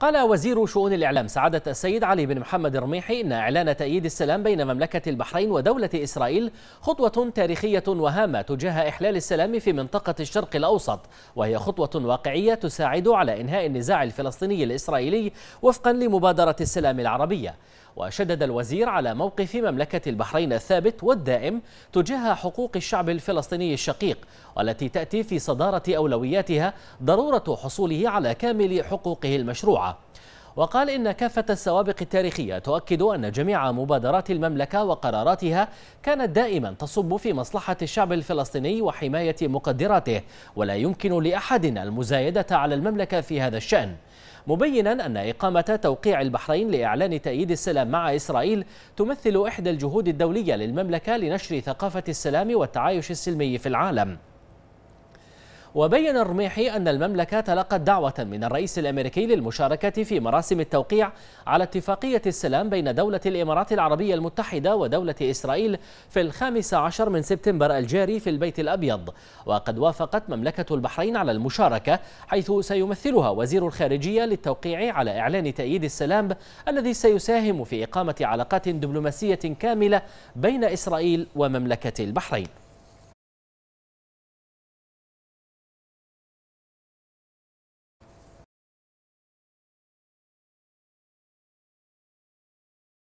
قال وزير شؤون الإعلام سعادة السيد علي بن محمد الرميحي إن إعلان تأييد السلام بين مملكة البحرين ودولة إسرائيل خطوة تاريخية وهامة تجاه إحلال السلام في منطقة الشرق الأوسط وهي خطوة واقعية تساعد على إنهاء النزاع الفلسطيني الإسرائيلي وفقا لمبادرة السلام العربية. وشدد الوزير على موقف مملكة البحرين الثابت والدائم تجاه حقوق الشعب الفلسطيني الشقيق والتي تأتي في صدارة أولوياتها ضرورة حصوله على كامل حقوقه المشروعة. وقال إن كافة السوابق التاريخية تؤكد أن جميع مبادرات المملكة وقراراتها كانت دائما تصب في مصلحة الشعب الفلسطيني وحماية مقدراته ولا يمكن لأحد المزايدة على المملكة في هذا الشأن. مبينا أن إقامة توقيع البحرين لإعلان تأييد السلام مع إسرائيل تمثل إحدى الجهود الدولية للمملكة لنشر ثقافة السلام والتعايش السلمي في العالم. وبين الرميحي أن المملكة تلقت دعوة من الرئيس الأمريكي للمشاركة في مراسم التوقيع على اتفاقية السلام بين دولة الإمارات العربية المتحدة ودولة إسرائيل في الخامس عشر من سبتمبر الجاري في البيت الأبيض. وقد وافقت مملكة البحرين على المشاركة حيث سيمثلها وزير الخارجية للتوقيع على إعلان تأييد السلام الذي سيساهم في إقامة علاقات دبلوماسية كاملة بين إسرائيل ومملكة البحرين.